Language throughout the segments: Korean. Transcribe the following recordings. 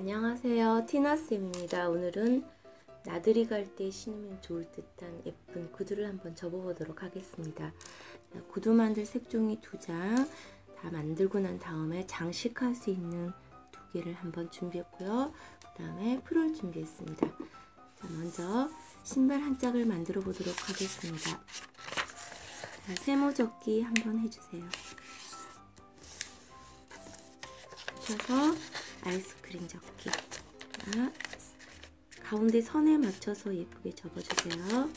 안녕하세요. 티나쌤입니다. 오늘은 나들이 갈 때 신으면 좋을 듯한 예쁜 구두를 한번 접어보도록 하겠습니다. 구두 만들 색종이 두 장 다 만들고 난 다음에 장식할 수 있는 두 개를 한번 준비했고요. 그 다음에 풀을 준비했습니다. 자, 먼저 신발 한 짝을 만들어 보도록 하겠습니다. 자, 세모 접기 한번 해주세요. 붙여서 아이스크림 접기. 자, 가운데 선에 맞춰서 예쁘게 접어주세요.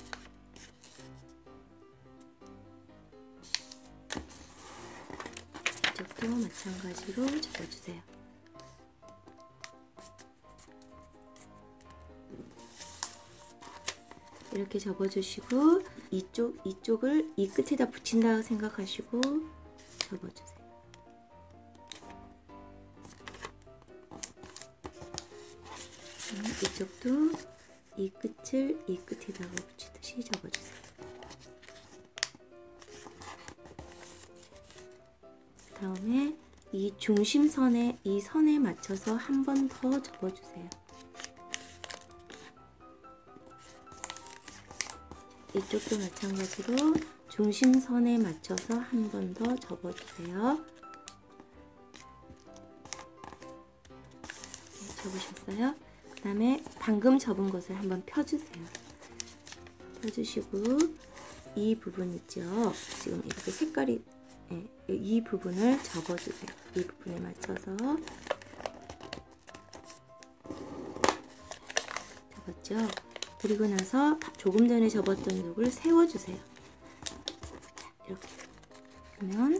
이쪽도 마찬가지로 접어주세요. 이렇게 접어주시고 이쪽 이쪽을 이 끝에다 붙인다 생각하시고 접어주세요. 이쪽도 이 끝을 이 끝에다가 붙이듯이 접어주세요. 다음에 이 중심선에 이 선에 맞춰서 한 번 더 접어주세요. 이쪽도 마찬가지로 중심선에 맞춰서 한 번 더 접어주세요. 네, 접으셨어요? 그 다음에 방금 접은 것을 한번 펴주세요. 펴주시고 이 부분 있죠? 지금 이렇게 색깔이 네, 이 부분을 접어주세요. 이 부분에 맞춰서 접었죠? 그리고 나서 조금 전에 접었던 쪽을 세워주세요. 이렇게 그러면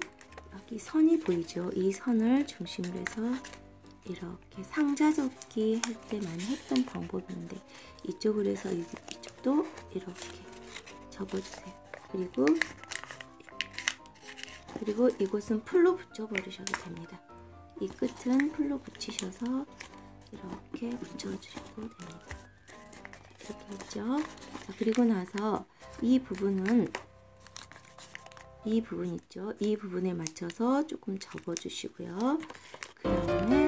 여기 선이 보이죠? 이 선을 중심으로 해서 이렇게 상자 접기 할 때 많이 했던 방법인데 이쪽으로 해서 이쪽도 이렇게 접어주세요. 그리고 그리고 이곳은 풀로 붙여버리셔도 됩니다. 이 끝은 풀로 붙이셔서 이렇게 붙여주셔도 됩니다. 이렇게 했죠. 자, 그리고 나서 이 부분은 이 부분 있죠. 이 부분에 맞춰서 조금 접어주시고요. 그 다음에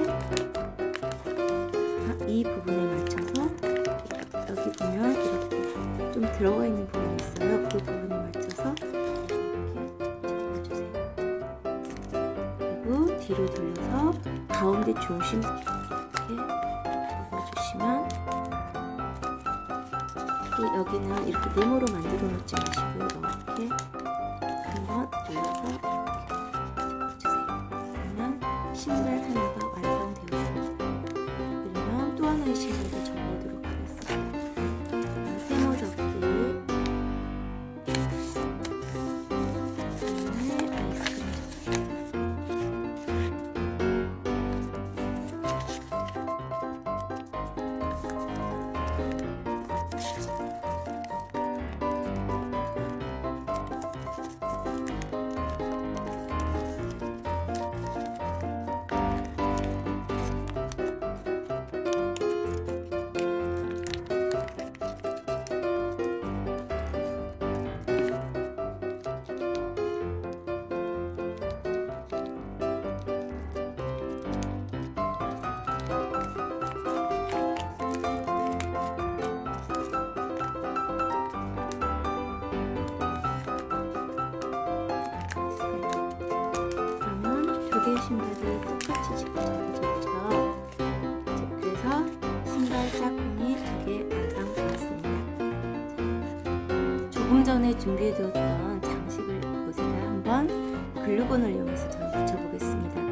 이 부분에 맞춰서 여기 보면 이렇게 좀 들어가 있는 부분이 있어요. 그 부분에 맞춰서 이렇게 접어주세요. 그리고 뒤로 돌려서 가운데 중심 이렇게 접어주시면 여기는 이렇게 네모로 만들어 놓지 마시고 이렇게 한번 눌러서 이렇게 접어주세요. 그러면 신발 하나 그 신발이 똑같이 지금 접어졌죠. 그래서 신발 짝꿍이 두 개 완성되었습니다. 조금 전에 준비해두었던 장식을 이곳에다 한번 글루건을 이용해서 전 붙여보겠습니다.